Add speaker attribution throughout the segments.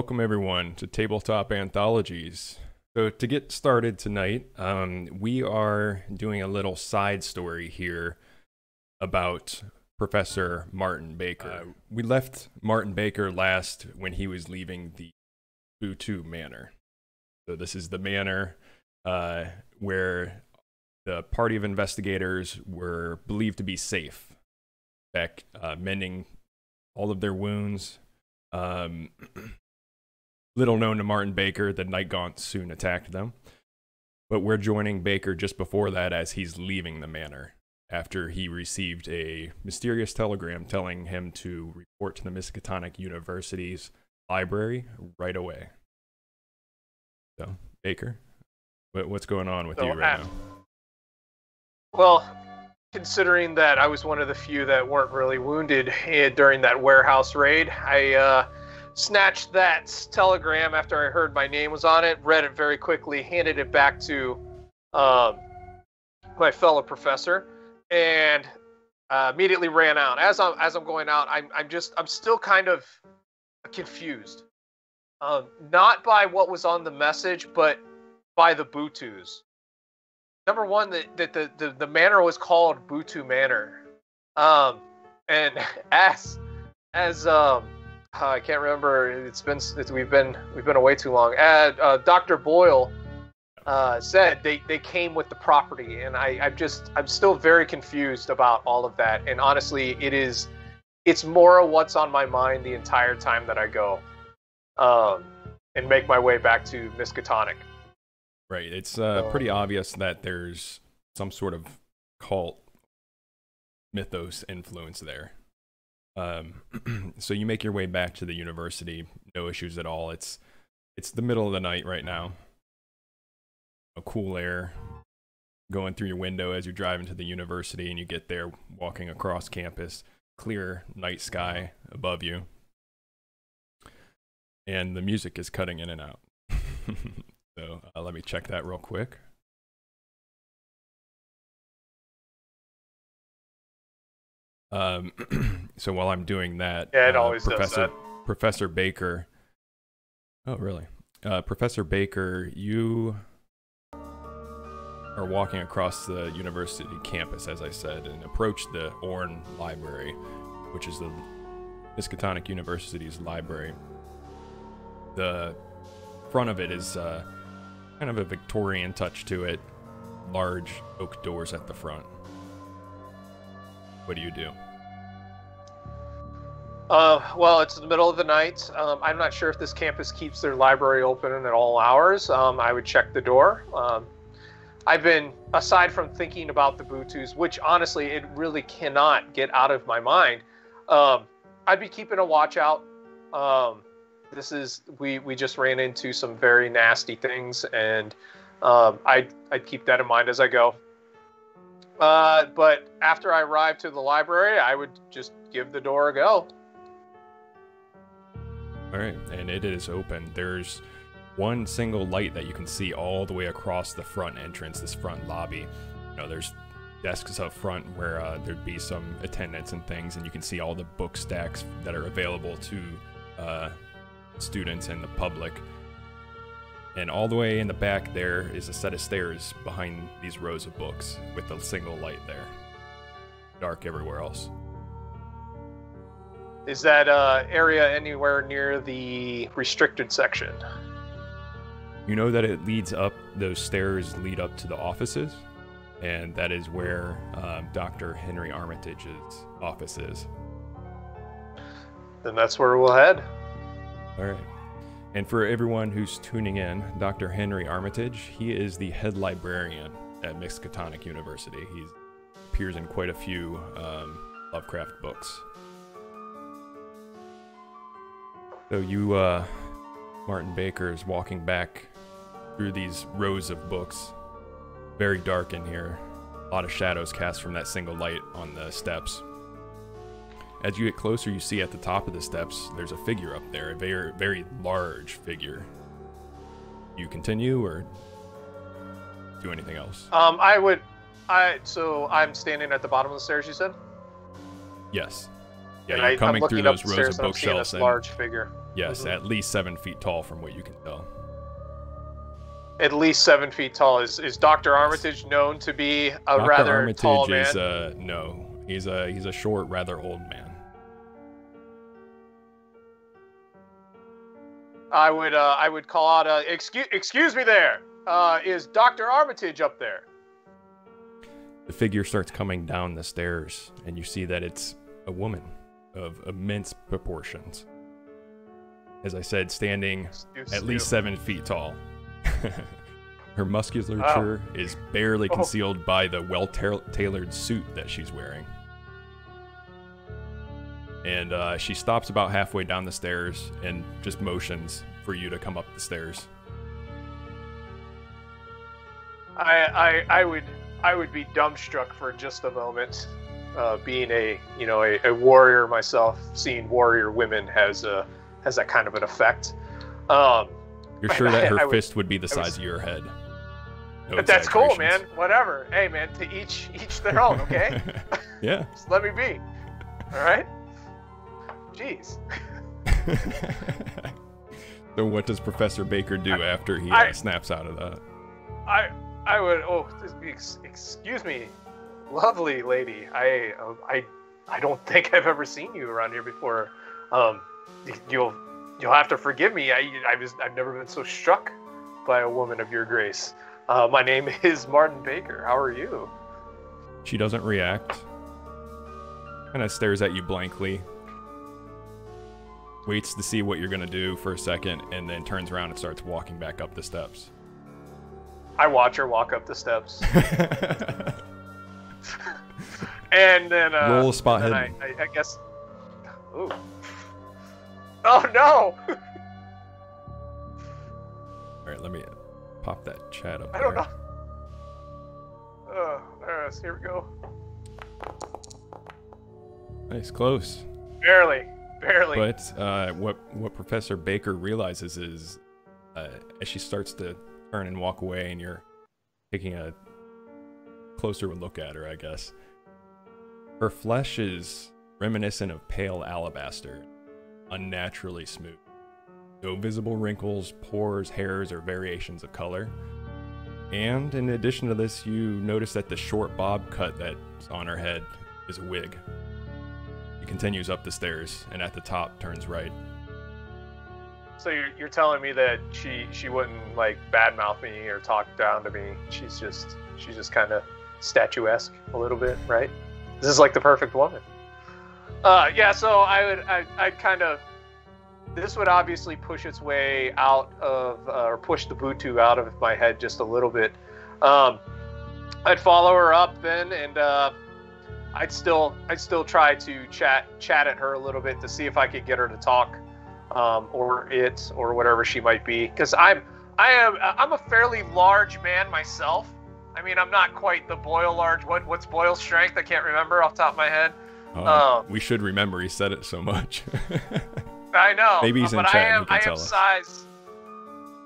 Speaker 1: Welcome, everyone, to Tabletop Anthologies. So, to get started tonight, um, we are doing a little side story here about Professor Martin Baker. Uh, we left Martin Baker last when he was leaving the Butu Manor. So, this is the manor uh, where the party of investigators were believed to be safe, back uh, mending all of their wounds. Um, little known to Martin Baker, the Night Gaunts soon attacked them. But we're joining Baker just before that as he's leaving the manor after he received a mysterious telegram telling him to report to the Miskatonic University's library right away. So, Baker, what's going on with so, you right uh, now?
Speaker 2: Well, considering that I was one of the few that weren't really wounded eh, during that warehouse raid, I uh, snatched that telegram after I heard my name was on it, read it very quickly, handed it back to um, my fellow professor, and uh, immediately ran out. As I'm as I'm going out, I'm I'm just I'm still kind of confused, um, not by what was on the message, but by the Butus. Number one, that the, the, the, the manor was called Butu Manor, um, and as as um, uh, I can't remember. It's been it's, we've been we've been away too long. Uh, uh, Dr. Boyle uh, said they, they came with the property, and I I'm just I'm still very confused about all of that. And honestly, it is it's more of what's on my mind the entire time that I go, um, and make my way back to Miskatonic.
Speaker 1: Right. It's uh, pretty obvious that there's some sort of cult mythos influence there. Um, so you make your way back to the university, no issues at all. It's it's the middle of the night right now. A cool air going through your window as you're driving to the university, and you get there walking across campus. Clear night sky above you, and the music is cutting in and out. so uh, let me check that real quick. Um, so while I'm doing that,
Speaker 2: yeah, it uh, always Professor, does
Speaker 1: that. Professor Baker. Oh, really? Uh, Professor Baker, you are walking across the university campus, as I said, and approach the Orne Library, which is the Miskatonic University's library. The front of it is uh, kind of a Victorian touch to it, large oak doors at the front. What do you do?
Speaker 2: Uh, well, it's the middle of the night. Um, I'm not sure if this campus keeps their library open at all hours. Um, I would check the door. Um, I've been, aside from thinking about the Butus, which honestly, it really cannot get out of my mind. Um, I'd be keeping a watch out. Um, this is we we just ran into some very nasty things, and um, I'd I'd keep that in mind as I go. Uh, but after I arrived to the library, I would just give the door a go.
Speaker 1: All right, and it is open. There's one single light that you can see all the way across the front entrance, this front lobby. You know, there's desks up front where uh, there'd be some attendants and things, and you can see all the book stacks that are available to uh, students and the public. And all the way in the back there is a set of stairs behind these rows of books with a single light there. Dark everywhere else.
Speaker 2: Is that uh, area anywhere near the restricted section?
Speaker 1: You know that it leads up, those stairs lead up to the offices, and that is where um, Dr. Henry Armitage's office is.
Speaker 2: Then that's where we'll head.
Speaker 1: All right. And for everyone who's tuning in, Dr. Henry Armitage, he is the head librarian at Miskatonic University. He appears in quite a few um, Lovecraft books. So you, uh, Martin Baker, is walking back through these rows of books. Very dark in here. A lot of shadows cast from that single light on the steps. As you get closer, you see at the top of the steps, there's a figure up there, a very, very large figure. You continue or do anything else?
Speaker 2: Um, I would, I so I'm standing at the bottom of the stairs. You said.
Speaker 1: Yes. Yeah,
Speaker 2: And
Speaker 1: you're
Speaker 2: I,
Speaker 1: coming through those rows of
Speaker 2: and I'm seeing
Speaker 1: bookshelves, and
Speaker 2: large figure.
Speaker 1: yes,
Speaker 2: Mhm.
Speaker 1: at least seven feet tall, from what you can tell.
Speaker 2: At least seven feet tall. Is is Doctor Armitage known to be a
Speaker 1: Dr.
Speaker 2: rather
Speaker 1: Armitage
Speaker 2: tall man?
Speaker 1: is uh no, he's a he's a short, rather old man.
Speaker 2: I would uh, I would call out. Uh, excuse excuse me there. Uh, is Doctor Armitage up there?
Speaker 1: The figure starts coming down the stairs, and you see that it's a woman of immense proportions. As I said, standing
Speaker 2: Stu-
Speaker 1: at least seven feet tall. Her musculature is barely
Speaker 2: Oh.
Speaker 1: concealed by the well tailored suit that she's wearing. And uh, she stops about halfway down the stairs and just motions for you to come up the stairs.
Speaker 2: I, I I would I would be dumbstruck for just a moment. Uh, being a you know a, a warrior myself, seeing warrior women has a has that kind of an effect. Um,
Speaker 1: You're sure that her
Speaker 2: I would-
Speaker 1: fist would be the
Speaker 2: I was-
Speaker 1: size of your head. No
Speaker 2: but that's cool, man. Whatever. Hey, man. To each each their own. Okay.
Speaker 1: yeah.
Speaker 2: Just let me be. All right. Jeez.
Speaker 1: so what does Professor Baker do
Speaker 2: I-
Speaker 1: after he
Speaker 2: I-
Speaker 1: uh, snaps out of that?
Speaker 2: I I would. Oh, ex, excuse me, lovely lady. I uh, I I don't think I've ever seen you around here before. Um, you'll you'll have to forgive me. I I was I've never been so struck by a woman of your grace. Uh, my name is Martin Baker. How are you?
Speaker 1: She doesn't react. Kind of stares at you blankly. Waits to see what you're gonna do for a second, and then turns around and starts walking back up the steps.
Speaker 2: I watch her walk up the steps, and then uh,
Speaker 1: Roll a spot hidden.
Speaker 2: I, I, I guess. Ooh. Oh no!
Speaker 1: All right, let me pop that chat up.
Speaker 2: I don't
Speaker 1: there.
Speaker 2: know. Uh, uh, here we go.
Speaker 1: Nice, close.
Speaker 2: Barely, barely.
Speaker 1: But uh, what what Professor Baker realizes is, uh, as she starts to turn and walk away, and you're taking a closer look at her, I guess. Her flesh is reminiscent of pale alabaster, unnaturally smooth. No visible wrinkles, pores, hairs, or variations of color. And in addition to this, you notice that the short bob cut that's on her head is a wig. He continues up the stairs and at the top turns right.
Speaker 2: so you're, you're telling me that she she wouldn't like badmouth me or talk down to me. She's just she's just kind of statuesque a little bit, right? This is like the perfect woman. Uh, yeah. So I would I I'd kind of this would obviously push its way out of uh, or push the Butu out of my head just a little bit. Um, I'd follow her up then and. Uh, I'd still I'd still try to chat chat at her a little bit to see if I could get her to talk, um, or it or whatever she might be. Because I'm I am I'm a fairly large man myself. I mean I'm not quite the Boyle large. What what's Boyle's strength? I can't remember off the top of my head.
Speaker 1: Uh,
Speaker 2: Um,
Speaker 1: we should remember he said it so much.
Speaker 2: I know.
Speaker 1: Maybe he's in
Speaker 2: but
Speaker 1: chat
Speaker 2: I am
Speaker 1: he can
Speaker 2: I
Speaker 1: tell
Speaker 2: am
Speaker 1: us.
Speaker 2: size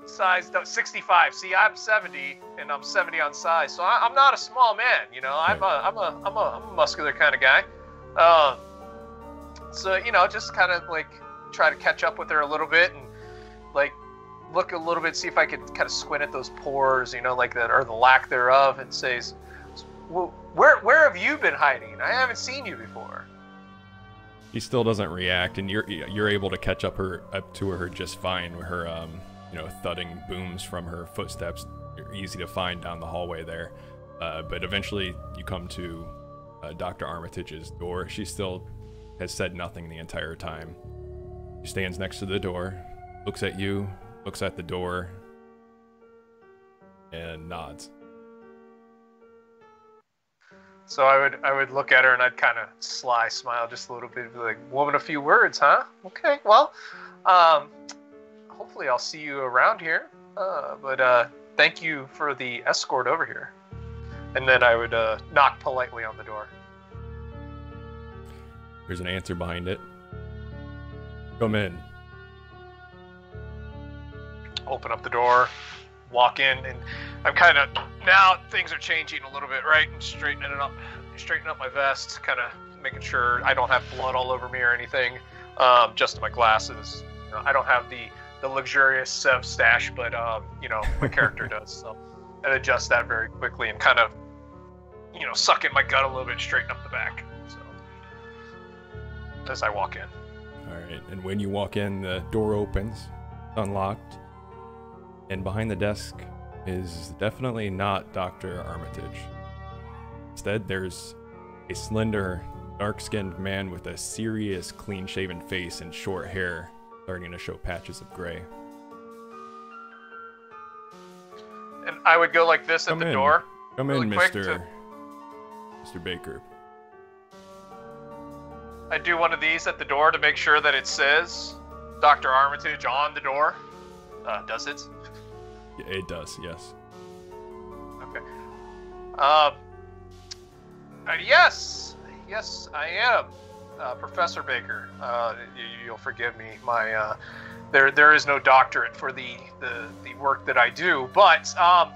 Speaker 2: sized up 65. See, I'm 70 and I'm 70 on size, so I, I'm not a small man. You know, I'm a I'm a I'm a, I'm a muscular kind of guy. Um, so you know, just kind of like try to catch up with her a little bit and like look a little bit, see if I could kind of squint at those pores, you know, like that or the lack thereof, and say, well, where where have you been hiding? I haven't seen you before.
Speaker 1: he still doesn't react, and you're you're able to catch up her up to her just fine. With her um you know thudding booms from her footsteps are easy to find down the hallway there. Uh, but eventually you come to uh, Dr. Armitage's door. She still has said nothing the entire time. She stands next to the door, looks at you, looks at the door, and nods.
Speaker 2: So I would I would look at her and I'd kind of sly smile just a little bit, like, "Woman, a few words, huh? Okay, well, um, hopefully I'll see you around here. Uh, but uh, thank you for the escort over here." And then I would uh, knock politely on the door.
Speaker 1: There's an answer behind it. Come in.
Speaker 2: Open up the door, walk in, and I'm kind of now things are changing a little bit, right? And straightening it up, straightening up my vest, kind of making sure I don't have blood all over me or anything. Um, just my glasses. You know, I don't have the the luxurious Sev stash, but um, you know my character does. So I adjust that very quickly and kind of you know suck in my gut a little bit, straighten up the back. So as I walk in.
Speaker 1: All right, and when you walk in, the door opens, unlocked, and behind the desk is definitely not Dr. Armitage. Instead, there's a slender, dark skinned man with a serious, clean shaven face and short hair starting to show patches of gray.
Speaker 2: And I would go like this
Speaker 1: Come
Speaker 2: at the
Speaker 1: in.
Speaker 2: door.
Speaker 1: Come
Speaker 2: Really
Speaker 1: in, Mr.
Speaker 2: to-
Speaker 1: Mr. Baker.
Speaker 2: I do one of these at the door to make sure that it says Dr. Armitage on the door. Uh, does it?
Speaker 1: Yeah, it does, yes.
Speaker 2: Okay. Um. uh, yes, yes, I am, uh, Professor Baker. Uh, you, you'll forgive me. My uh, there there is no doctorate for the the, the work that I do, but um,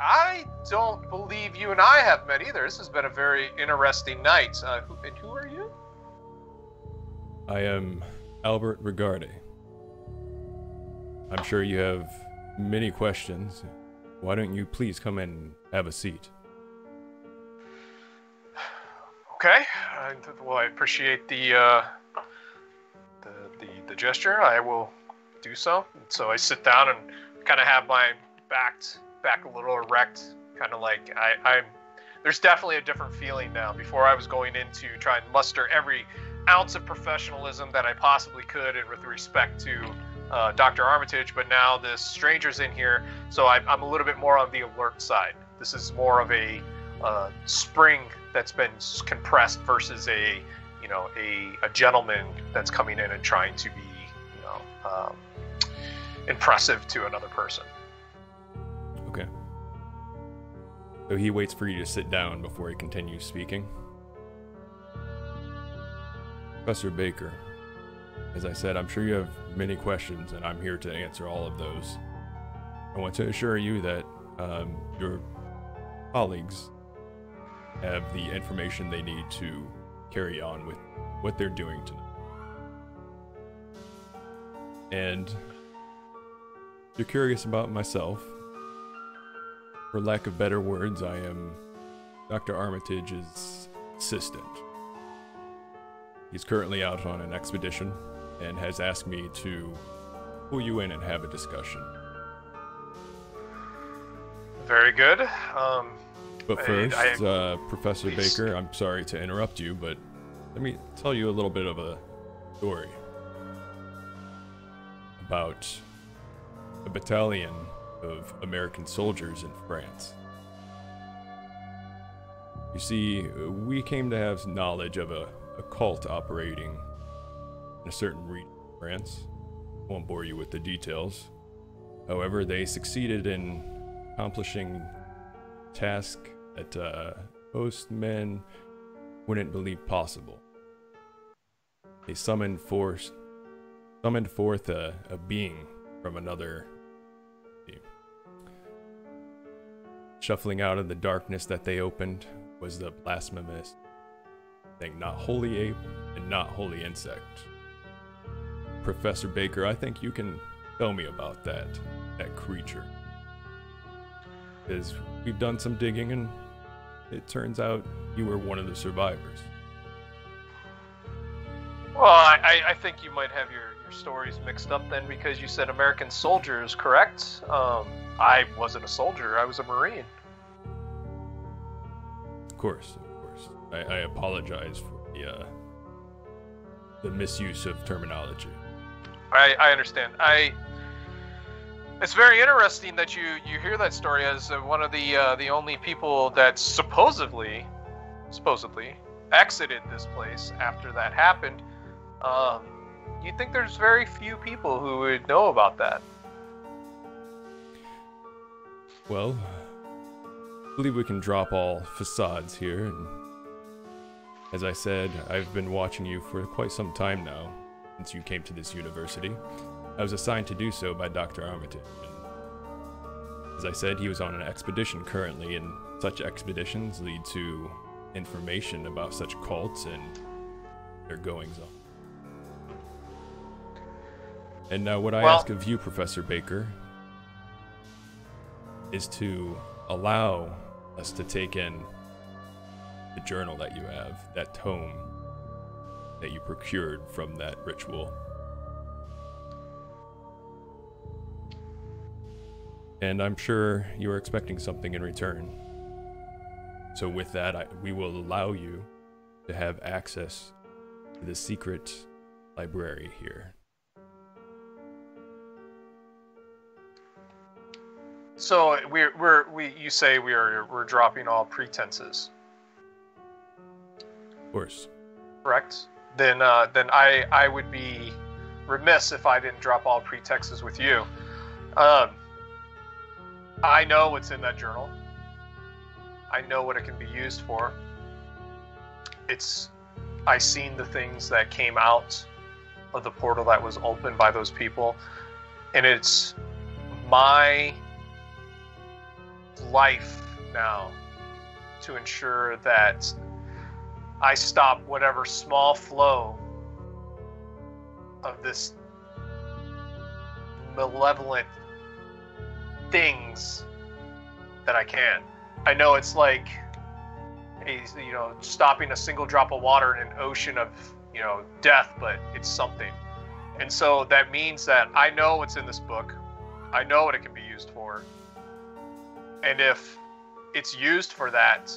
Speaker 2: I don't believe you and I have met either. This has been a very interesting night. Uh, who, and who are you?
Speaker 1: I am Albert Rigardi. I'm sure you have many questions. Why don't you please come in and have a seat?
Speaker 2: Okay. I, well, I appreciate the, uh, the the the gesture. I will do so. So I sit down and kind of have my back back a little erect, kind of like I, I'm. There's definitely a different feeling now. Before I was going in to try and muster every ounce of professionalism that I possibly could, and with respect to uh, Dr. Armitage, but now this stranger's in here, so I'm, I'm a little bit more on the alert side. This is more of a uh, spring that's been compressed versus a you know a, a gentleman that's coming in and trying to be you know um, impressive to another person.
Speaker 1: Okay. So he waits for you to sit down before he continues speaking. Professor Baker, as I said, I'm sure you have many questions, and I'm here to answer all of those. I want to assure you that um, your colleagues have the information they need to carry on with what they're doing tonight. And you're curious about myself, for lack of better words, I am Dr. Armitage's assistant. He's currently out on an expedition and has asked me to pull you in and have a discussion.
Speaker 2: Very good. Um,
Speaker 1: But
Speaker 2: I-
Speaker 1: first,
Speaker 2: I-
Speaker 1: uh, Professor
Speaker 2: please.
Speaker 1: Baker, I'm sorry to interrupt you, but let me tell you a little bit of a story about a battalion of American soldiers in France. You see, we came to have knowledge of a, a cult operating in a certain region of France. Won't bore you with the details. However, they succeeded in accomplishing task that uh, most men wouldn't believe possible. They summoned forth, summoned forth a, a being from another. Shuffling out of the darkness that they opened was the blasphemous thing, not wholly ape and not wholly insect. Professor Baker, I think you can tell me about that that creature Because we've done some digging and it turns out you were one of the survivors.
Speaker 2: well, I, I, think you might have your, your stories mixed up then because you said American soldiers, correct? Um, I wasn't a soldier. I was a Marine.
Speaker 1: Of course, of course. I, I apologize for the uh, the misuse of terminology.
Speaker 2: I, I understand. I. It's very interesting that you you hear that story as uh, one of the uh, the only people that supposedly, supposedly exited this place after that happened. Um, you think there's very few people who would know about that?
Speaker 1: Well, I believe we can drop all facades here. And as I said, I've been watching you for quite some time now, since you came to this university. I was assigned to do so by Dr. Armitage. As I said, he was on an expedition currently, and such expeditions lead to information about such cults and their goings on. And now, what I
Speaker 2: Well-
Speaker 1: ask of you, Professor Baker, is to allow us to take in the journal that you have, that tome that you procured from that ritual. And I'm sure you are expecting something in return. So, with that, I, we will allow you to have access to the secret library here.
Speaker 2: So we're we're we you say we are we're dropping all pretenses,
Speaker 1: Of course.
Speaker 2: correct? Then uh, then I I would be remiss if I didn't drop all pretexts with you. Um, I know what's in that journal. I know what it can be used for. It's I seen the things that came out of the portal that was opened by those people, and it's my life now to ensure that I stop whatever small flow of this malevolent things that I can. I know it's like a, you know stopping a single drop of water in an ocean of you know death, but it's something. And so that means that I know what's in this book. I know what it can be used for. And if it's used for that,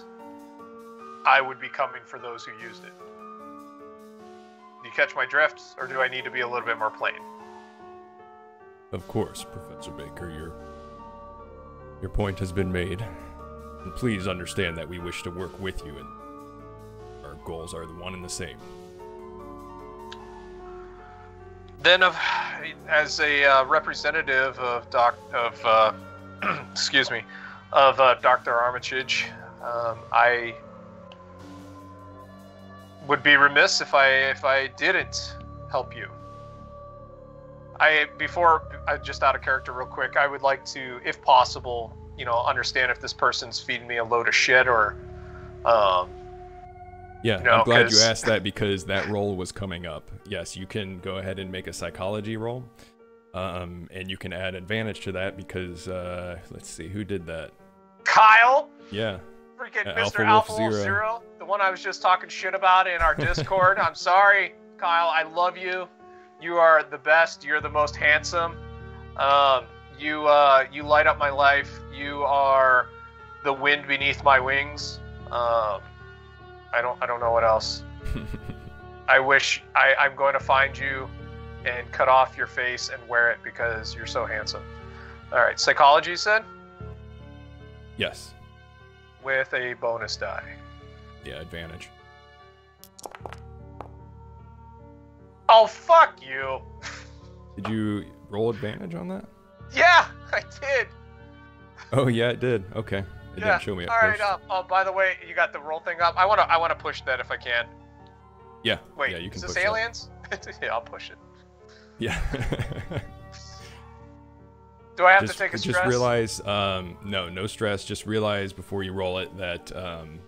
Speaker 2: I would be coming for those who used it. Do you catch my drift, or do I need to be a little bit more plain?
Speaker 1: Of course, Professor Baker, your your point has been made. And please understand that we wish to work with you and our goals are the one and the same.
Speaker 2: Then, of as a uh, representative of doc of uh, excuse me of uh, Dr. Armitage, um, I would be remiss if I if I didn't help you. I before I just out of character real quick. I would like to, if possible, you know, understand if this person's feeding me a load of shit or, um,
Speaker 1: Yeah,
Speaker 2: You know,
Speaker 1: I'm glad you asked that because that roll was coming up. Yes, you can go ahead and make a psychology roll. Um, and you can add advantage to that because uh, let's see who did that.
Speaker 2: Kyle,
Speaker 1: Yeah,
Speaker 2: freaking
Speaker 1: Uh,
Speaker 2: Mr.
Speaker 1: Alpha
Speaker 2: Alpha,
Speaker 1: Wolf Zero.
Speaker 2: Zero, the one I was just talking shit about in our Discord. I'm sorry, Kyle. I love you. You are the best. You're the most handsome. Um, you uh, you light up my life. You are the wind beneath my wings. Um, I don't I don't know what else. I wish I, I'm going to find you and cut off your face and wear it because you're so handsome. All right, psychology said
Speaker 1: yes,
Speaker 2: with a bonus die.
Speaker 1: yeah, advantage.
Speaker 2: Oh fuck you!
Speaker 1: Did you roll advantage on that?
Speaker 2: Yeah, I did.
Speaker 1: Oh yeah, it did. Okay, it
Speaker 2: yeah.
Speaker 1: didn't show me
Speaker 2: All right. Uh, oh, by the way, you got the roll thing up. I wanna I wanna push that if I can.
Speaker 1: yeah,
Speaker 2: Wait,
Speaker 1: yeah, you can
Speaker 2: is this
Speaker 1: push
Speaker 2: aliens? yeah, I'll push it.
Speaker 1: Yeah.
Speaker 2: Do I have
Speaker 1: just,
Speaker 2: to take a stress?
Speaker 1: just realize, um, no, no stress. Just realize before you roll it that um,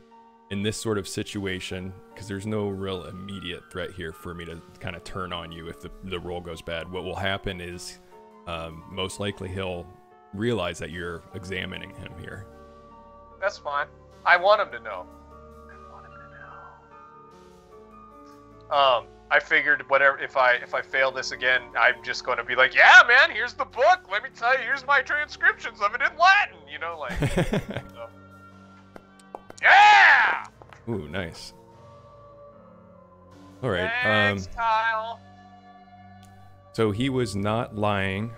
Speaker 1: in this sort of situation, because there's no real immediate threat here for me to kind of turn on you if the, the roll goes bad. What will happen is um, most likely he'll realize that you're examining him here.
Speaker 2: That's fine. I want him to know. I want him to know. Um, I figured whatever if I if I fail this again, I'm just going to be like, yeah, man, here's the book. Let me tell you, here's my transcriptions of it in Latin. You know, like, so. Yeah.
Speaker 1: Ooh, nice. All right. Um,
Speaker 2: Thanks, Kyle.
Speaker 1: So he was not lying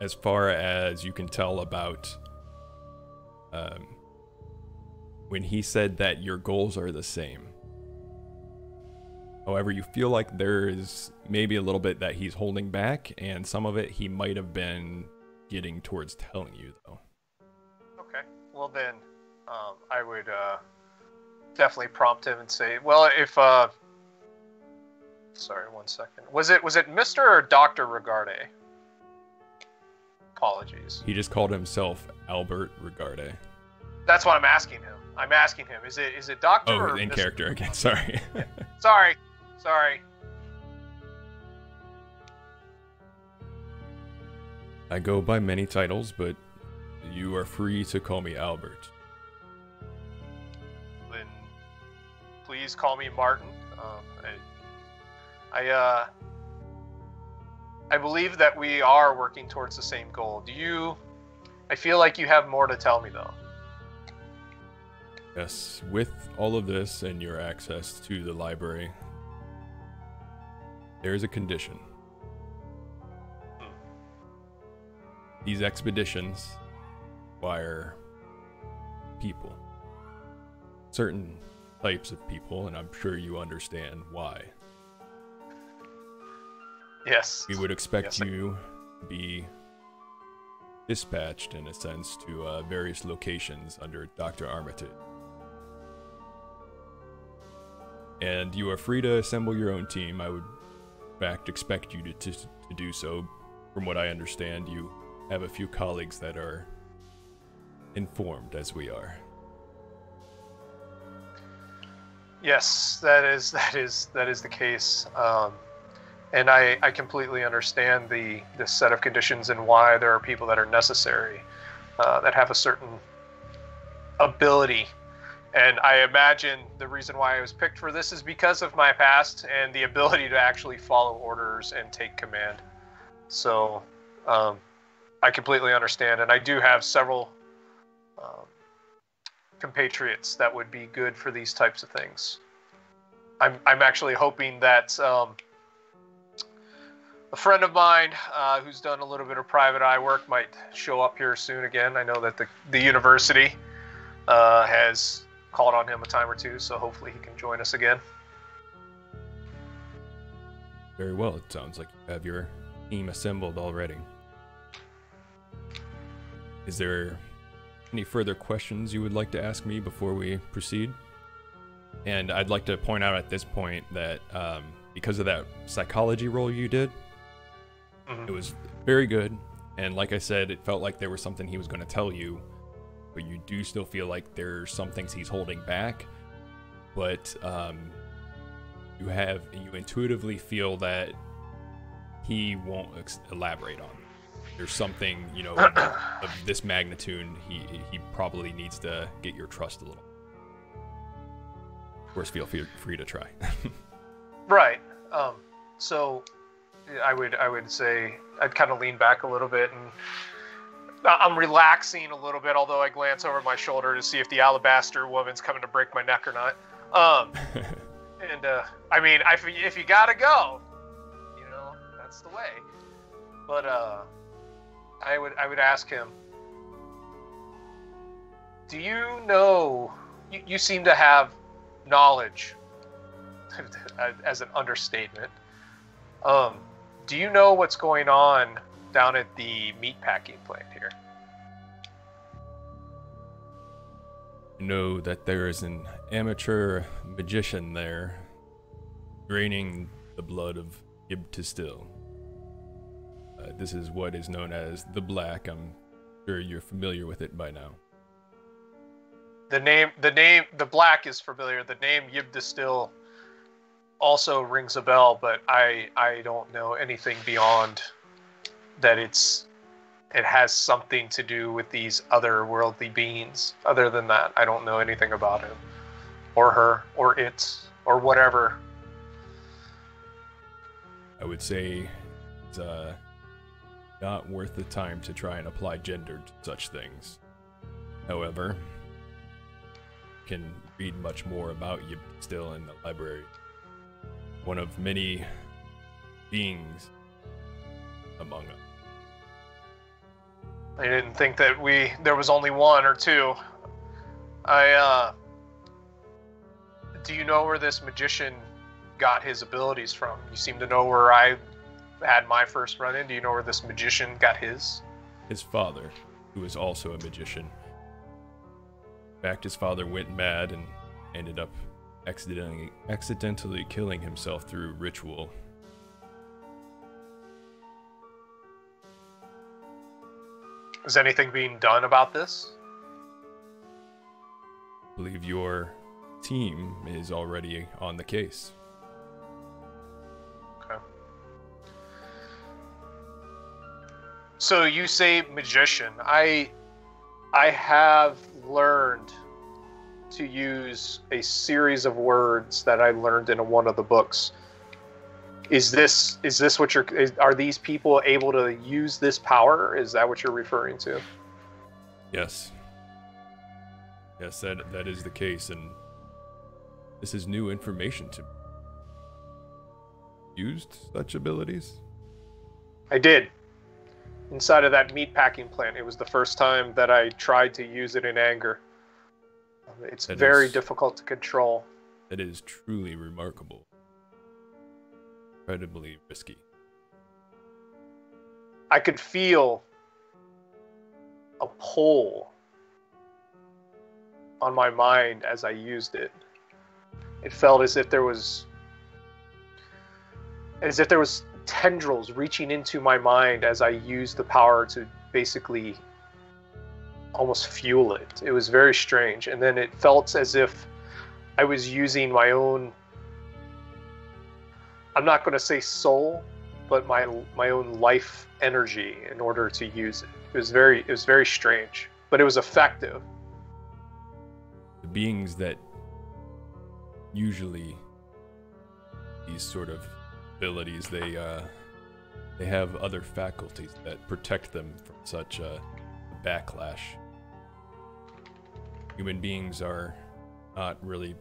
Speaker 1: as far as you can tell about um, when he said that your goals are the same. However, you feel like there is maybe a little bit that he's holding back, and some of it he might have been getting towards telling you, though.
Speaker 2: Okay. Well then, um, I would uh, definitely prompt him and say, well, if uh, sorry, one second. Was it was it Mr. or Doctor Regarde? Apologies.
Speaker 1: He just called himself Albert Regarde.
Speaker 2: That's what I'm asking him. I'm asking him. Is it is it Doctor?
Speaker 1: Oh,
Speaker 2: or
Speaker 1: in
Speaker 2: Mr.
Speaker 1: character again. Sorry.
Speaker 2: Sorry, sorry.
Speaker 1: I go by many titles, but you are free to call me Albert.
Speaker 2: Please call me Martin. Um, I, I uh, I believe that we are working towards the same goal. Do you? I feel like you have more to tell me though.
Speaker 1: Yes, with all of this and your access to the library, there is a condition. These expeditions require people. Certain types of people, and I'm sure you understand why.
Speaker 2: Yes.
Speaker 1: We would expect
Speaker 2: Yes,
Speaker 1: you to be dispatched, in a sense, to uh, various locations under Dr. Armitage. And you are free to assemble your own team. I would, in fact, expect you to, to, to do so. From what I understand, you have a few colleagues that are informed as we are.
Speaker 2: Yes, that is that is that is the case, um, and I, I completely understand the the set of conditions and why there are people that are necessary uh, that have a certain ability, and I imagine the reason why I was picked for this is because of my past and the ability to actually follow orders and take command. So um, I completely understand, and I do have several. Um, compatriots that would be good for these types of things. I'm, I'm actually hoping that um, a friend of mine uh, who's done a little bit of private eye work might show up here soon again. I know that the, the university uh, has called on him a time or two, so hopefully he can join us again.
Speaker 1: Very well. It sounds like you have your team assembled already. Is there any further questions you would like to ask me before we proceed? And I'd like to point out at this point that um, because of that psychology roll you did,
Speaker 2: Mhm.
Speaker 1: it was very good. And like I said, it felt like there was something he was going to tell you, but you do still feel like there's some things he's holding back. But um, you have you intuitively feel that he won't ex- elaborate on. There's something you know of this magnitude. He he probably needs to get your trust a little. Of course, feel free, free to try.
Speaker 2: Right. Um, so I would I would say I'd kind of lean back a little bit and I- I'm relaxing a little bit, although I glance over my shoulder to see if the alabaster woman's coming to break my neck or not. Um, and uh, I mean, if, if you gotta go, you know, that's the way. But uh, I would I would ask him. Do you know? You, you seem to have knowledge, as an understatement. Um, do you know what's going on down at the meatpacking plant here?
Speaker 1: know that there is an amateur magician there draining the blood of Yibb-Tstll. Uh, this is what is known as the Black. I'm sure you're familiar with it by now.
Speaker 2: The name, the name, the black is familiar. The name Yibb-Tstll also rings a bell, but I I don't know anything beyond that. It's it has something to do with these otherworldly beings. Other than that, I don't know anything about him, or her, or it, or whatever.
Speaker 1: I would say it's uh, not worth the time to try and apply gender to such things. However, can read much more about you still in the library. One of many beings among us.
Speaker 2: I didn't think that we there was only one or two. I uh do you know where this magician got his abilities from? You seem to know where I had my first run in. Do you know where this magician got his?
Speaker 1: His father, who was also a magician. In fact, his father went mad and ended up accidentally accidentally killing himself through ritual.
Speaker 2: Is anything being done about this?
Speaker 1: I believe your team is already on the case.
Speaker 2: So you say magician. I I have learned to use a series of words that I learned in one of the books. Is this is this what you're is, are these people able to use this power? Is that what you're referring to?
Speaker 1: Yes. Yes, that that is the case, and this is new information to me. Used such abilities?
Speaker 2: I did. Inside of that meat packing plant, it was the first time that I tried to use it in anger. It's
Speaker 1: That
Speaker 2: very
Speaker 1: is-
Speaker 2: difficult to control.
Speaker 1: That is truly remarkable. Incredibly risky.
Speaker 2: I could feel a pull on my mind as I used it. It felt as if there was as if there was tendrils reaching into my mind as I used the power to basically almost fuel it. It was very strange and then it felt as if I was using my own I'm not going to say soul, but my my own life energy in order to use it. It was very it was very strange, but it was effective.
Speaker 1: The beings that usually these sort of abilities they uh they have other faculties that protect them from such a backlash. Human beings are not really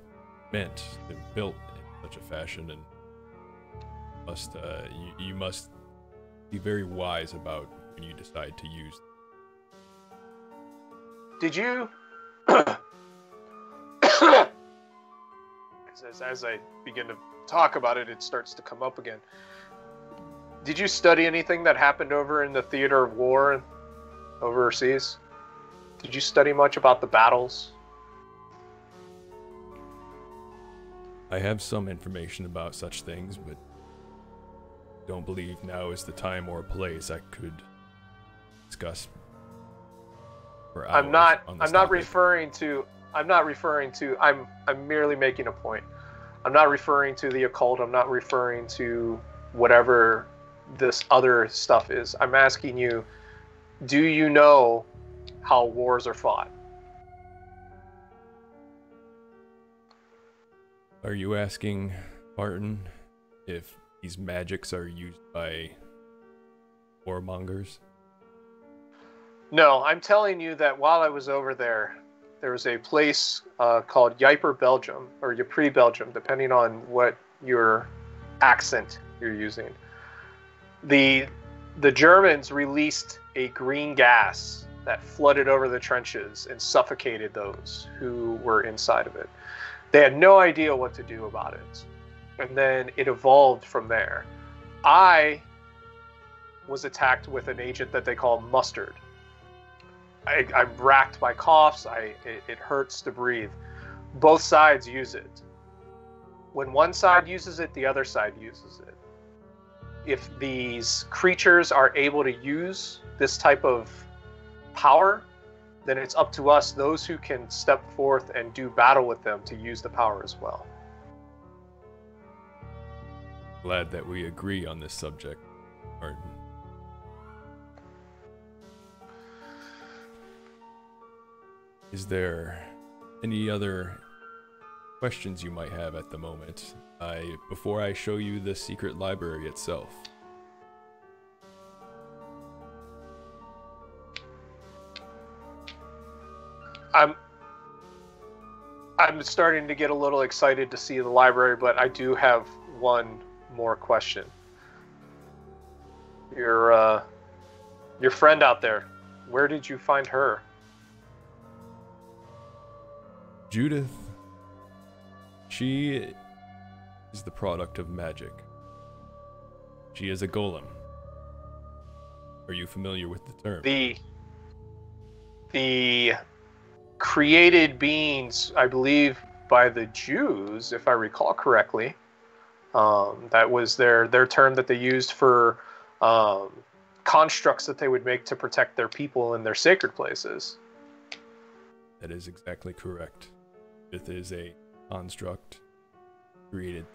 Speaker 1: meant, they're built in such a fashion and must uh, you, you must be very wise about when you decide to use Them.
Speaker 2: Did you as, as I begin to talk about it, it starts to come up again. Did you study anything that happened over in the theater of war overseas? Did you study much about the battles?
Speaker 1: I have some information about such things, but don't believe now is the time or place I could discuss. For hours
Speaker 2: I'm not I'm not referring to I'm not referring to I'm I'm merely making a point. I'm not referring to the occult. I'm not referring to whatever this other stuff is. I'm asking you do you know how wars are fought?
Speaker 1: Are you asking, Martin if these magics are used by warmongers?
Speaker 2: No, I'm telling you that while I was over there, there was a place uh, called Yper, Belgium, or Ypres, Belgium, depending on what your accent you're using. The the Germans released a green gas that flooded over the trenches and suffocated those who were inside of it. They had no idea what to do about it. And then it evolved from there. I was attacked with an agent that they call mustard. I, I'm racked by coughs. I it, it hurts to breathe. Both sides use it. When one side uses it, the other side uses it. If these creatures are able to use this type of power, then it's up to us, those who can step forth and do battle with them, to use the power as well.
Speaker 1: Glad that we agree on this subject. Is there any other questions you might have at the moment? I before I show you the secret library itself.
Speaker 2: I'm I'm starting to get a little excited to see the library, but I do have one more question. Your uh, your friend out there, where did you find her?
Speaker 1: Judith, she is the product of magic. She is a golem. Are you familiar with the term?
Speaker 2: The the created beings, I believe, by the Jews, if I recall correctly. Um, that was their their term that they used for um, constructs that they would make to protect their people in their sacred places.
Speaker 1: that is exactly correct. It is a construct created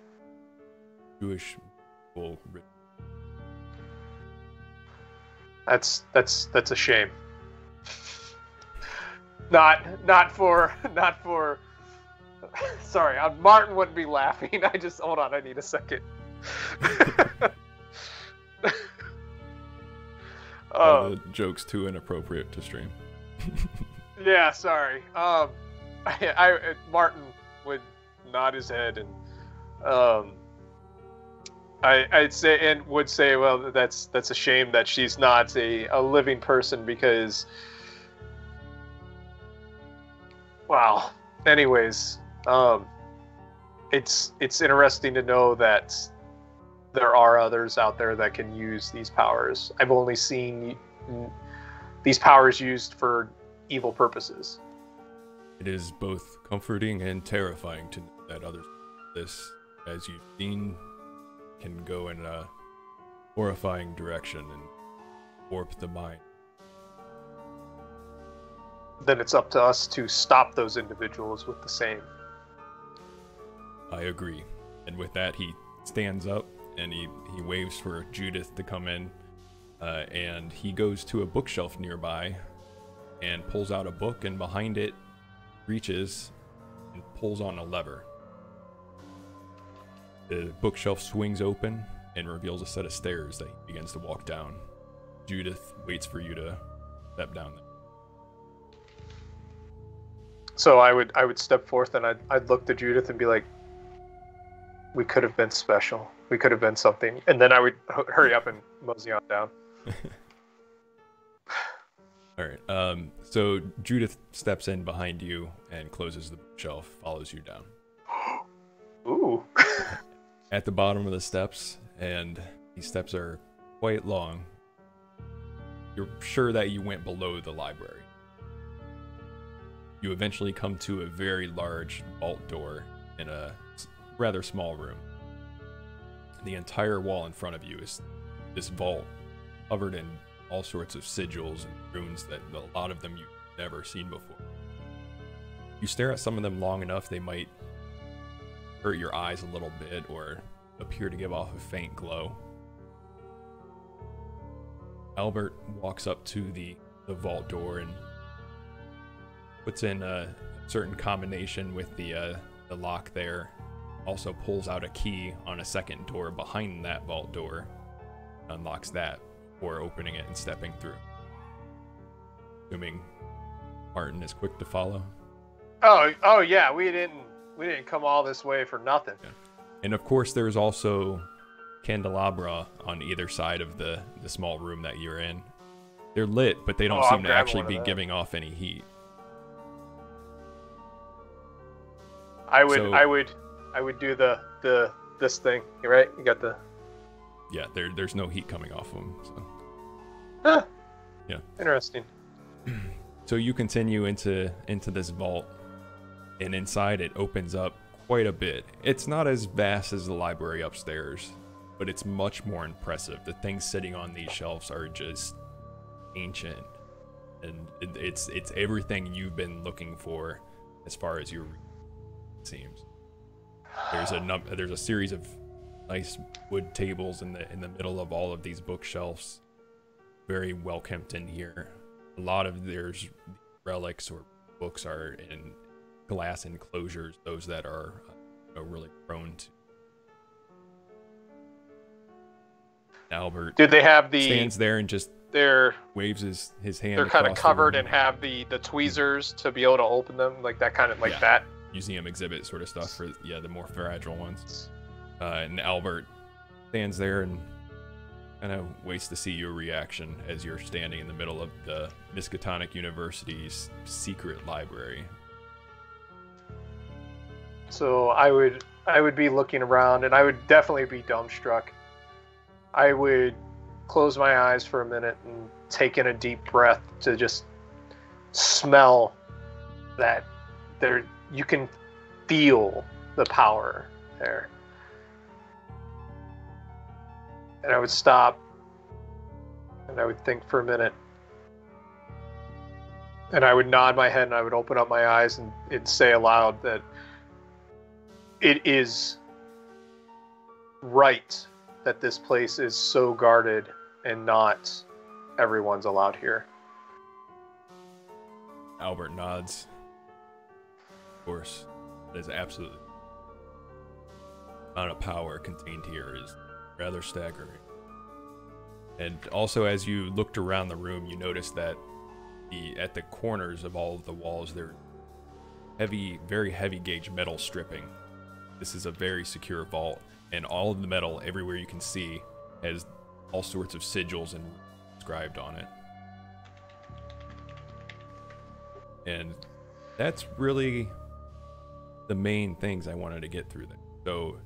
Speaker 1: Jewish people.
Speaker 2: That's that's that's a shame. Not not for not for. Sorry, uh, Martin wouldn't be laughing. I just hold on. I need a second. Oh,
Speaker 1: the jokes too inappropriate to stream.
Speaker 2: yeah. Sorry. Um, I, I Martin would nod his head and um. I, I'd say and would say, well, that's that's a shame that she's not a, a living person because Wow. Anyways, um, it's it's interesting to know that there are others out there that can use these powers. I've only seen these powers used for evil purposes.
Speaker 1: It is both comforting and terrifying to know that others this, as you've seen, can go in a horrifying direction and warp the mind.
Speaker 2: Then it's up to us to stop those individuals with the same.
Speaker 1: I agree. And with that, he stands up and he, he waves for Judith to come in. Uh, and he goes to a bookshelf nearby and pulls out a book, and behind it, reaches and pulls on a lever. The bookshelf swings open and reveals a set of stairs that he begins to walk down. Judith waits for you to step down there.
Speaker 2: So I would I would step forth and I'd, I'd look to Judith and be like, "We could have been special. We could have been something." And then I would hu- hurry up and mosey on down.
Speaker 1: All right. Um, so Judith steps in behind you and closes the shelf, follows you down.
Speaker 2: Ooh.
Speaker 1: at the bottom of the steps, and these steps are quite long. You're sure that you went below the library. You eventually come to a very large vault door in a rather small room. The entire wall in front of you is this vault covered in all sorts of sigils and runes that a lot of them you've never seen before. You stare at some of them long enough, they might hurt your eyes a little bit or appear to give off a faint glow. Albert walks up to the, the vault door and puts in a certain combination with the uh, the lock there. Also pulls out a key on a second door behind that vault door, unlocks that before opening it and stepping through. Assuming Martin is quick to follow.
Speaker 2: Oh oh yeah, we didn't we didn't come all this way for nothing.
Speaker 1: And of course, there's also candelabra on either side of the, the small room that you're in. They're lit, but they don't
Speaker 2: Oh,
Speaker 1: seem to actually be giving off any heat.
Speaker 2: I would
Speaker 1: So-
Speaker 2: I would I would do the the this thing. Right? You got the
Speaker 1: Yeah, there, there's no heat coming off of them. So.
Speaker 2: huh.
Speaker 1: Yeah.
Speaker 2: Interesting.
Speaker 1: so you continue into into this vault, and inside it opens up quite a bit. It's not as vast as the library upstairs, but it's much more impressive. The things sitting on these shelves are just ancient, and it's it's everything you've been looking for as far as your seems. There's a num- there's a series of nice wood tables in the in the middle of all of these bookshelves. Very well kept in here. A lot of there's relics or books are in glass enclosures. Those that are uh, really prone to. Albert
Speaker 2: Did they have the
Speaker 1: stands there and just
Speaker 2: they're
Speaker 1: waves his, his hand.
Speaker 2: they're kind of covered and have the the tweezers to be able to open them like that kind of like
Speaker 1: Yeah.
Speaker 2: that.
Speaker 1: museum exhibit sort of stuff for yeah the more fragile ones. Uh, and Albert stands there and kind of waits to see your reaction as you're standing in the middle of the Miskatonic University's secret library.
Speaker 2: So I would I would be looking around and I would definitely be dumbstruck. I would close my eyes for a minute and take in a deep breath to just smell that there you can feel the power there. And I would stop and I would think for a minute. And I would nod my head and I would open up my eyes and, and say aloud that it is right that this place is so guarded and not everyone's allowed here.
Speaker 1: Albert nods. Of course, that is absolutely. The amount of power contained here is rather staggering. And also, as you looked around the room, you noticed that the at the corners of all of the walls there heavy, very heavy gauge metal stripping. This is a very secure vault, and all of the metal everywhere you can see has all sorts of sigils and inscribed on it. And that's really the main things I wanted to get through. There. So,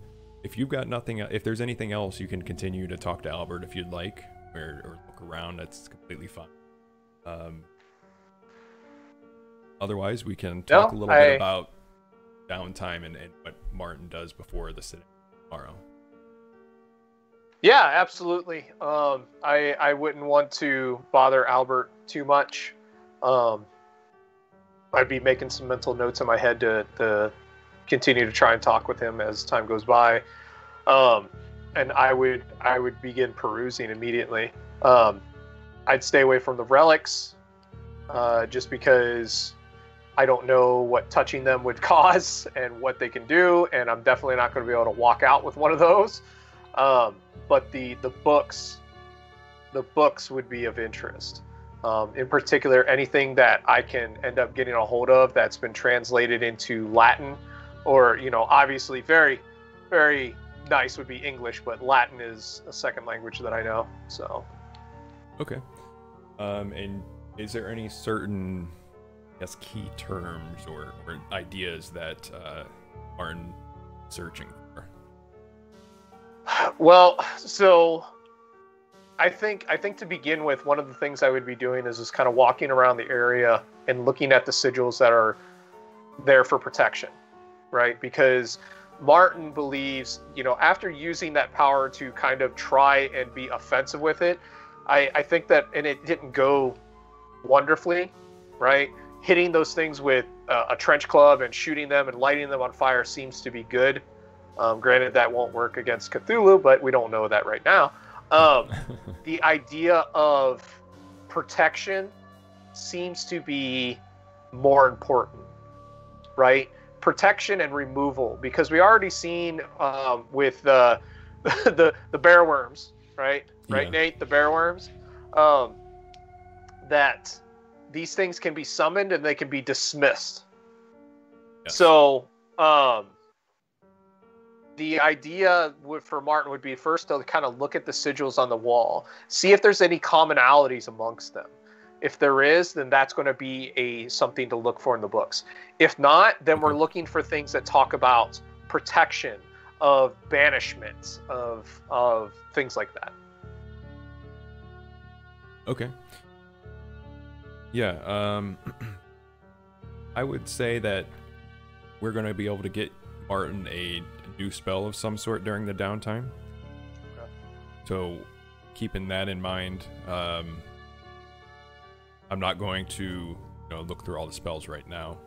Speaker 1: if you've got nothing, if there's anything else, you can continue to talk to Albert if you'd like, or, or look around. That's completely fine. Um, otherwise, we can talk
Speaker 2: No,
Speaker 1: a little
Speaker 2: I-
Speaker 1: bit about downtime and, and what Martin does before the sitting tomorrow.
Speaker 2: Yeah, absolutely. Um, I I wouldn't want to bother Albert too much. Um, I'd be making some mental notes in my head to, to continue to try and talk with him as time goes by. Um, and I would I would begin perusing immediately. Um, I'd stay away from the relics, uh, just because I don't know what touching them would cause and what they can do, and I'm definitely not going to be able to walk out with one of those. Um, but the the books, the books would be of interest. Um, in particular, anything that I can end up getting a hold of that's been translated into Latin, or you know, obviously very, very nice would be English, but Latin is a second language that I know. So
Speaker 1: Okay. Um, and is there any certain, I guess, key terms or, or ideas that uh, Martin searching for?
Speaker 2: Well, so I think I think to begin with, one of the things I would be doing is just kind of walking around the area and looking at the sigils that are there for protection, right? Because Martin believes, you know, after using that power to kind of try and be offensive with it, I, I think that, and it didn't go wonderfully, right? Hitting those things with uh, a trench club and shooting them and lighting them on fire seems to be good. Um, granted, that won't work against Cthulhu, but we don't know that right now. Um, the idea of protection seems to be more important, right? Protection and removal, because we already seen um, with uh, the the bear worms, right? Right,
Speaker 1: Yeah.
Speaker 2: Nate, the bear worms, um, that these things can be summoned and they can be dismissed.
Speaker 1: Yes.
Speaker 2: So, um, the idea would, for Martin would be first to kind of look at the sigils on the wall, see if there's any commonalities amongst them. If there is, then that's going to be a something to look for in the books. If not, then we're looking for things that talk about protection, of banishment, of of things like that.
Speaker 1: Okay. Yeah, um I would say that we're going to be able to get Martin a new spell of some sort during the downtime.
Speaker 2: Okay.
Speaker 1: So, keeping that in mind, um I'm not going to, you know, look through all the spells right now,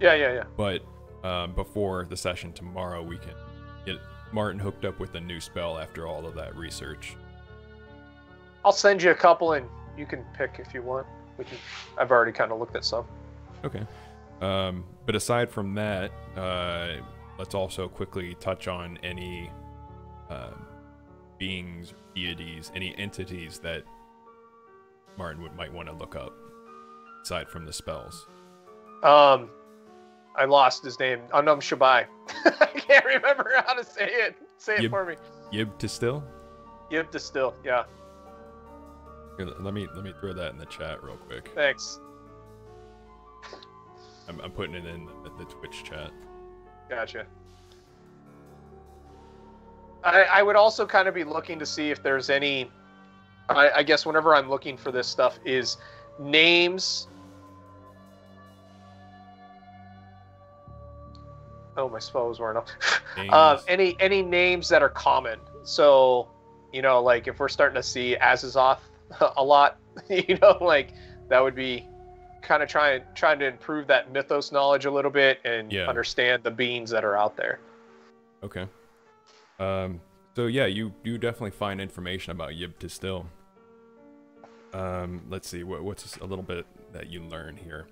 Speaker 2: Yeah, yeah, yeah.
Speaker 1: but um, before the session tomorrow, we can get Martin hooked up with a new spell after all of that research.
Speaker 2: I'll send you a couple, and you can pick if you want. We can. I've already kind of looked at some.
Speaker 1: Okay. Um, but aside from that, uh, let's also quickly touch on any uh, beings, deities, any entities that Martin would might want to look up aside from the spells.
Speaker 2: Um, I lost his name. Anum Shabai. I can't remember how to say it. Say it
Speaker 1: Yib-
Speaker 2: for me.
Speaker 1: Yib to still?
Speaker 2: Yibb-Tstll. Yeah.
Speaker 1: Here, let me let me throw that in the chat real quick.
Speaker 2: Thanks.
Speaker 1: I'm, I'm putting it in the, the Twitch chat.
Speaker 2: Gotcha. I, I would also kind of be looking to see if there's any. I, I guess whenever I'm looking for this stuff is names. Oh, my spell was wearing off. Uh, any any names that are common. So, you know, like if we're starting to see Azathoth a lot, you know, like that would be kind of trying trying to improve that mythos knowledge a little bit and
Speaker 1: Yeah.
Speaker 2: understand the beings that are out there.
Speaker 1: Okay. Um, so yeah, you you definitely find information about Yibb-Tstll. Um, let's see what what's a little bit that you learn here.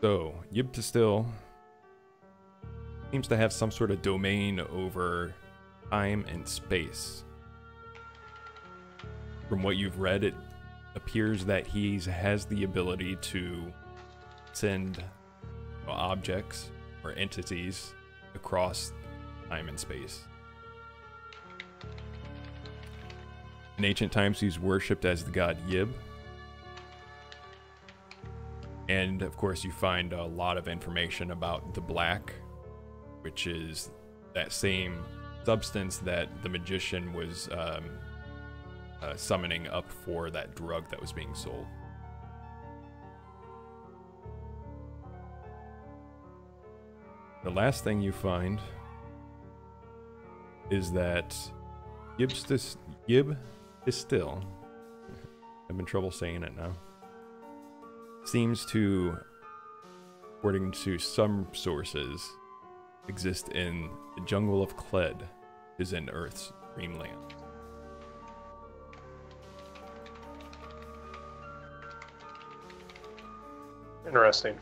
Speaker 1: So Yibb-Tstll seems to have some sort of domain over time and space. From what you've read, it appears that he has the ability to send objects or entities across time and space. In ancient times, he's worshipped as the god Yib. And of course, you find a lot of information about the black, which is that same substance that the magician was um, uh, summoning up for that drug that was being sold. The last thing you find is that Gibbs this Gib is still I'm in trouble saying it now. Seems to according to some sources exist in the jungle of Kled is in Earth's dreamland.
Speaker 2: Interesting.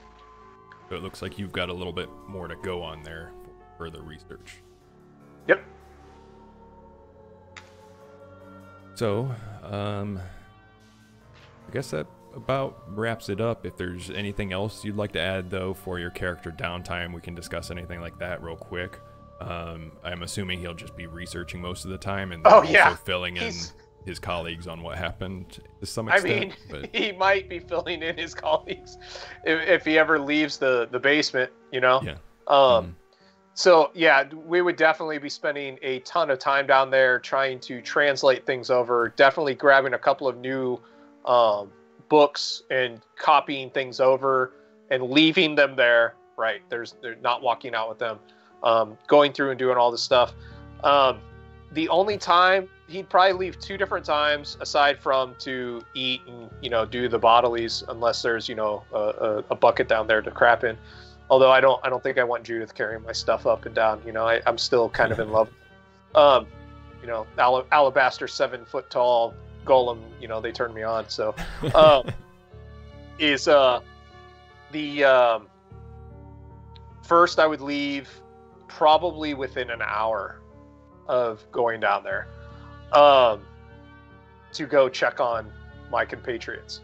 Speaker 1: So it looks like you've got a little bit more to go on there for further research.
Speaker 2: Yep.
Speaker 1: So, um, I guess that about wraps it up. If there's anything else you'd like to add, though, for your character downtime, we can discuss anything like that real quick. Um, I'm assuming he'll just be researching most of the time and
Speaker 2: oh,
Speaker 1: also
Speaker 2: yeah.
Speaker 1: filling in
Speaker 2: He's-
Speaker 1: his colleagues on what happened to some
Speaker 2: I mean,
Speaker 1: but
Speaker 2: he might be filling in his colleagues if, if he ever leaves the the basement. You know.
Speaker 1: yeah,
Speaker 2: Um.
Speaker 1: Mhm.
Speaker 2: So yeah, we would definitely be spending a ton of time down there trying to translate things over. Definitely grabbing a couple of new um, books and copying things over and leaving them there. Right, there's they're not walking out with them. Um, going through and doing all this stuff. Um, the only time he'd probably leave two different times aside from to eat and you know do the bodilies unless there's you know a, a, a bucket down there to crap in although i don't i don't think i want judith carrying my stuff up and down you know I, i'm still kind of in love. Um you know Al- alabaster seven foot tall golem you know they turned me on so um is uh the um first i would leave probably within an hour of going down there um, to go check on my compatriots,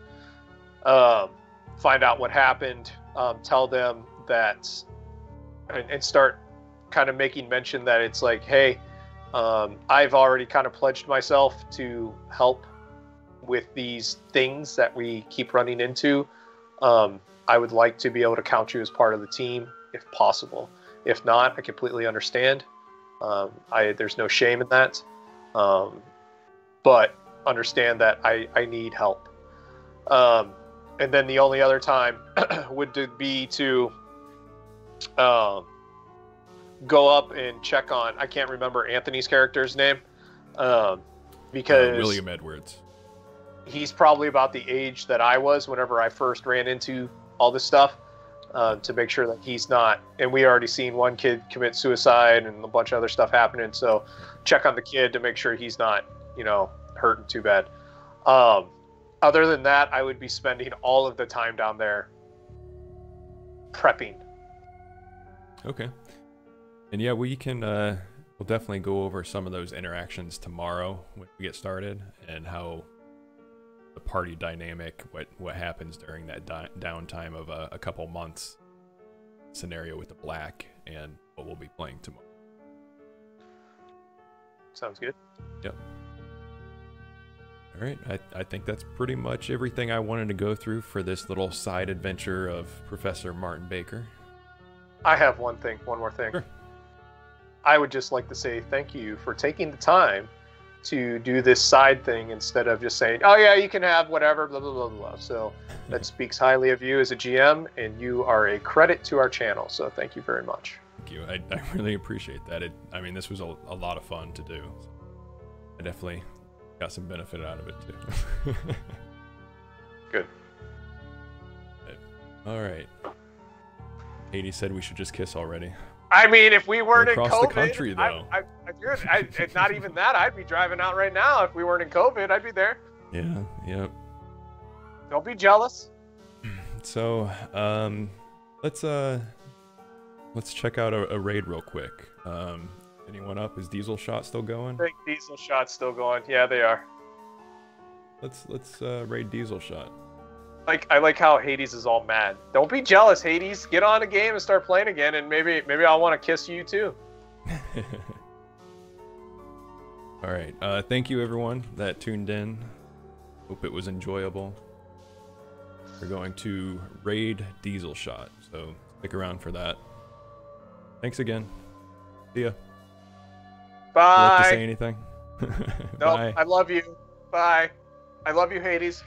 Speaker 2: um, find out what happened, um, tell them that, and, and start kind of making mention that it's like, hey, um, I've already kind of pledged myself to help with these things that we keep running into. Um, I would like to be able to count you as part of the team if possible. If not, I completely understand. Um, I there's no shame in that, um, but understand that I I need help. Um, and then the only other time would be to um, go up and check on. I can't remember Anthony's character's name um,
Speaker 1: Uh,
Speaker 2: because
Speaker 1: William Edwards.
Speaker 2: he's probably about the age that I was whenever I first ran into all this stuff. Uh, to make sure that he's not, and we already seen one kid commit suicide and a bunch of other stuff happening. So check on the kid to make sure he's not, you know, hurting too bad. Um, other than that, I would be spending all of the time down there prepping.
Speaker 1: Okay. And yeah, we can uh we'll definitely go over some of those interactions tomorrow when we get started and how the party dynamic, what what happens during that di- downtime of a, a couple months scenario with the black and what we'll be playing tomorrow.
Speaker 2: Sounds good. Yep.
Speaker 1: All right, I, I think that's pretty much everything I wanted to go through for this little side adventure of Professor Martin Baker.
Speaker 2: I have one thing, one more thing.
Speaker 1: Sure.
Speaker 2: I would just like to say thank you for taking the time to do this side thing instead of just saying, "Oh yeah, you can have whatever." Blah blah blah blah. blah. So that speaks highly of you as a GM, and you are a credit to our channel. So thank you very much.
Speaker 1: Thank you. I, I really appreciate that. It, I mean, this was a, a lot of fun to do. I definitely got some benefit out of it too.
Speaker 2: Good.
Speaker 1: All right. Katie said we should just kiss already.
Speaker 2: I mean, if we weren't
Speaker 1: across
Speaker 2: in
Speaker 1: the
Speaker 2: COVID,
Speaker 1: country,
Speaker 2: I,
Speaker 1: though.
Speaker 2: I, I, I, and not even that. I'd be driving out right now if we weren't in COVID. I'd be there.
Speaker 1: Yeah, yep.
Speaker 2: Don't be jealous.
Speaker 1: So, um, let's uh, let's check out a, a raid real quick. Um, anyone up? Is Diesel Shot still going?
Speaker 2: Big diesel shots still going. Yeah, they are.
Speaker 1: Let's let's uh, raid Diesel Shot.
Speaker 2: Like I like how Hades is all mad. Don't be jealous, Hades. Get on a game and start playing again, and maybe maybe I'll want to kiss you too.
Speaker 1: All right. Uh, thank you everyone that tuned in. Hope it was enjoyable. We're going to raid Diesel Shot, so stick around for that. Thanks again. See ya. You like to say anything?
Speaker 2: No,
Speaker 1: Bye.
Speaker 2: I love you. Bye. I love you, Hades.